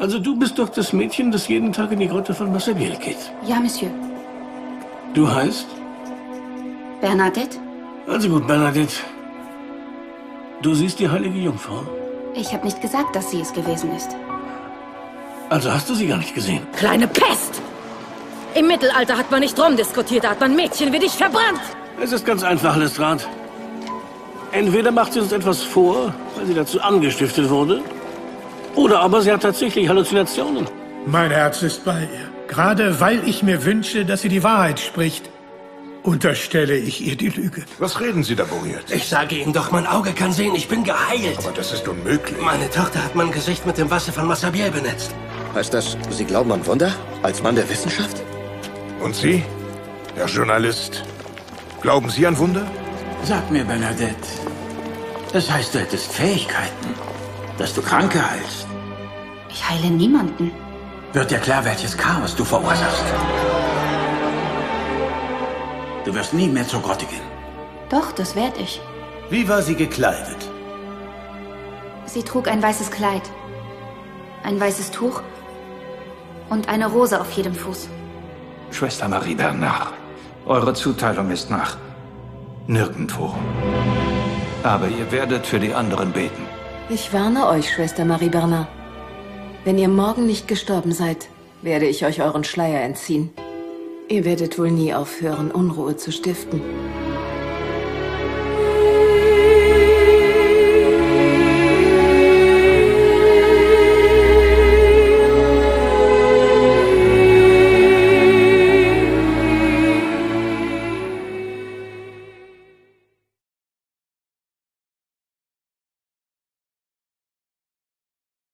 Also du bist doch das Mädchen, das jeden Tag in die Grotte von Massabielle geht. Ja, Monsieur. Du heißt? Bernadette? Also gut, Bernadette. Du siehst die heilige Jungfrau. Ich habe nicht gesagt, dass sie es gewesen ist. Also hast du sie gar nicht gesehen. Kleine Pest! Im Mittelalter hat man nicht rumdiskutiert, da hat man Mädchen wie dich verbrannt. Es ist ganz einfach, Lestrade. Entweder macht sie uns etwas vor, weil sie dazu angestiftet wurde, oder aber sie hat tatsächlich Halluzinationen. Mein Herz ist bei ihr. Gerade weil ich mir wünsche, dass sie die Wahrheit spricht, unterstelle ich ihr die Lüge. Was reden Sie da, Bouriert? Ich sage Ihnen doch, mein Auge kann sehen, ich bin geheilt. Aber das ist unmöglich. Meine Tochter hat mein Gesicht mit dem Wasser von Massabielle benetzt. Heißt das, Sie glauben an Wunder? Als Mann der Wissenschaft? Und Sie, Herr Journalist, glauben Sie an Wunder? Sag mir, Bernadette, das heißt, du hättest Fähigkeiten, dass du Kranke heilst. Ich heile niemanden. Wird dir klar, welches Chaos du verursachst. Du wirst nie mehr zur Grotte gehen. Doch, das werd ich. Wie war sie gekleidet? Sie trug ein weißes Kleid, ein weißes Tuch und eine Rose auf jedem Fuß. Schwester Marie Bernard, eure Zuteilung ist nach nirgendwo. Aber ihr werdet für die anderen beten. Ich warne euch, Schwester Marie Bernard. Wenn ihr morgen nicht gestorben seid, werde ich euch euren Schleier entziehen. Ihr werdet wohl nie aufhören, Unruhe zu stiften.